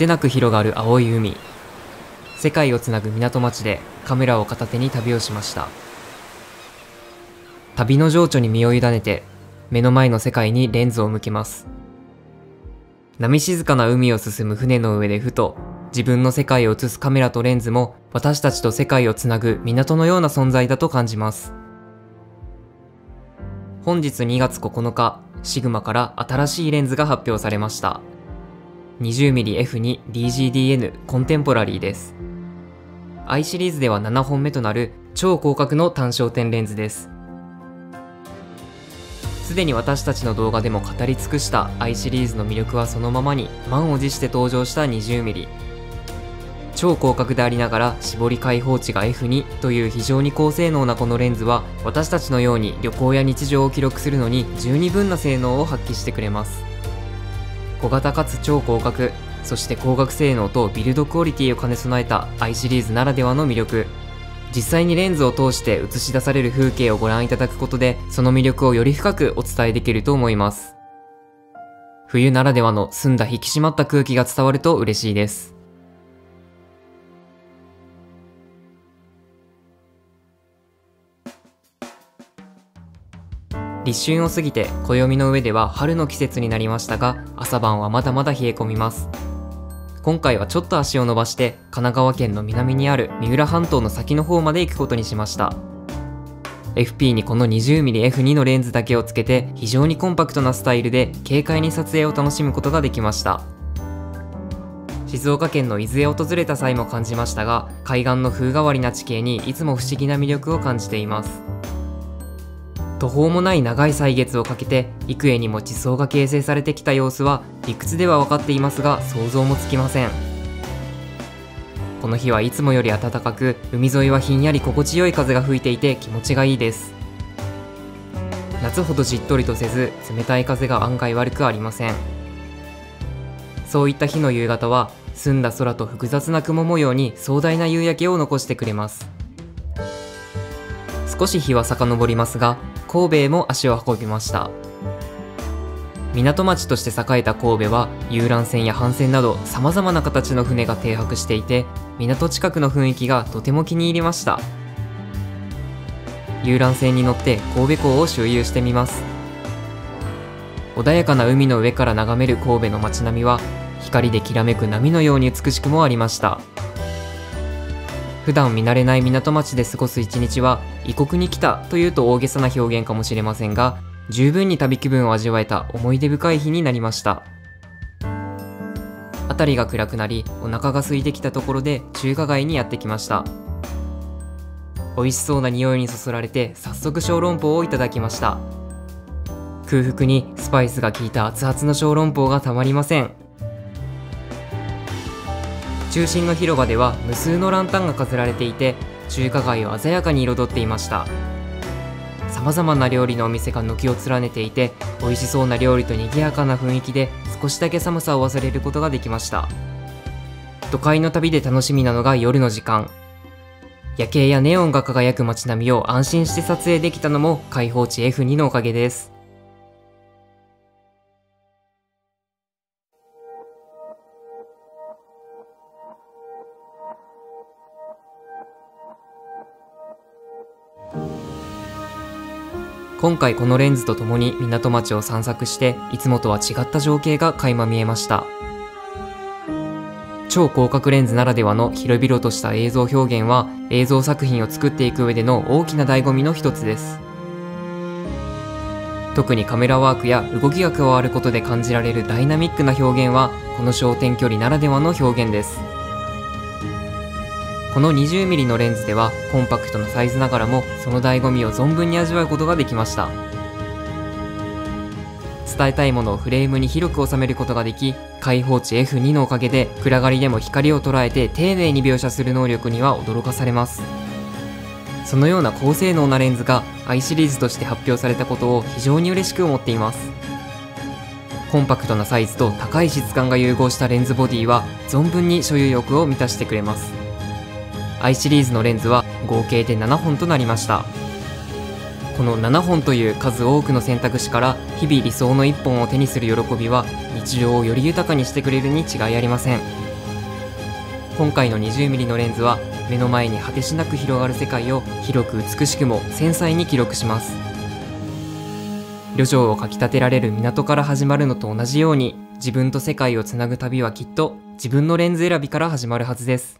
てなく広がる青い海。世界をつなぐ港町でカメラを片手に旅をしました。旅の情緒に身を委ねて目の前の世界にレンズを向けます。波静かな海を進む船の上でふと自分の世界を映すカメラとレンズも私たちと世界をつなぐ港のような存在だと感じます。本日2月9日シグマから新しいレンズが発表されました。20mmF2DGDN コンテンポラリーです。i シリーズでは7本目となる超広角の単焦点レンズです。すでに私たちの動画でも語り尽くした i シリーズの魅力はそのままに満を持して登場した 20mm 超広角でありながら絞り開放値が F2 という非常に高性能なこのレンズは私たちのように旅行や日常を記録するのに十二分な性能を発揮してくれます。小型かつ超広角そして光学性能とビルドクオリティを兼ね備えた i シリーズならではの魅力。実際にレンズを通して映し出される風景をご覧いただくことでその魅力をより深くお伝えできると思います。冬ならではの澄んだ引き締まった空気が伝わると嬉しいです。立春を過ぎて暦の上では春の季節になりましたが朝晩はまだまだ冷え込みます。今回はちょっと足を伸ばして神奈川県の南にある三浦半島の先の方まで行くことにしました。FP にこの 20mmF2 のレンズだけをつけて非常にコンパクトなスタイルで軽快に撮影を楽しむことができました。静岡県の伊豆へ訪れた際も感じましたが海岸の風変わりな地形にいつも不思議な魅力を感じています。途方もない長い歳月をかけて幾重にも地層が形成されてきた様子は理屈では分かっていますが想像もつきません。この日はいつもより暖かく海沿いはひんやり心地よい風が吹いていて気持ちがいいです。夏ほどじっとりとせず冷たい風が案外悪くありません。そういった日の夕方は澄んだ空と複雑な雲模様に壮大な夕焼けを残してくれます。少し日は遡りますが神戸へも足を運びました。港町として栄えた神戸は遊覧船や帆船など様々な形の船が停泊していて港近くの雰囲気がとても気に入りました。遊覧船に乗って神戸港を周遊してみます。穏やかな海の上から眺める神戸の街並みは光できらめく波のように美しくもありました。普段見慣れない港町で過ごす一日は異国に来たというと大げさな表現かもしれませんが十分に旅気分を味わえた思い出深い日になりました。辺りが暗くなりお腹が空いてきたところで中華街にやってきました。美味しそうな匂いにそそられて早速小籠包をいただきました。空腹にスパイスが効いた熱々の小籠包がたまりません。中心の広場では無数のランタンが飾られていて中華街を鮮やかに彩っていました。様々な料理のお店が軒を連ねていて美味しそうな料理と賑やかな雰囲気で少しだけ寒さを忘れることができました。都会の旅で楽しみなのが夜の時間。夜景やネオンが輝く街並みを安心して撮影できたのも開放地 F2 のおかげです。今回このレンズと共に港町を散策していつもとは違った情景が垣間見えました。超広角レンズならではの広々とした映像表現は映像作品を作っていく上での大きな醍醐味の一つです。特にカメラワークや動きが加わることで感じられるダイナミックな表現はこの焦点距離ならではの表現です。この 20mm のレンズではコンパクトなサイズながらもその醍醐味を存分に味わうことができました。伝えたいものをフレームに広く収めることができ開放値 F2 のおかげで暗がりでも光を捉えて丁寧に描写する能力には驚かされます。そのような高性能なレンズが i シリーズとして発表されたことを非常に嬉しく思っています。コンパクトなサイズと高い質感が融合したレンズボディは存分に所有欲を満たしてくれます。I シリーズのレンズは合計で7本となりました。この7本という数多くの選択肢から日々理想の1本を手にする喜びは日常をより豊かにしてくれるに違いありません。今回の 20mm のレンズは目の前に果てしなく広がる世界を広く美しくも繊細に記録します。旅情をかきたてられる港から始まるのと同じように自分と世界をつなぐ旅はきっと自分のレンズ選びから始まるはずです。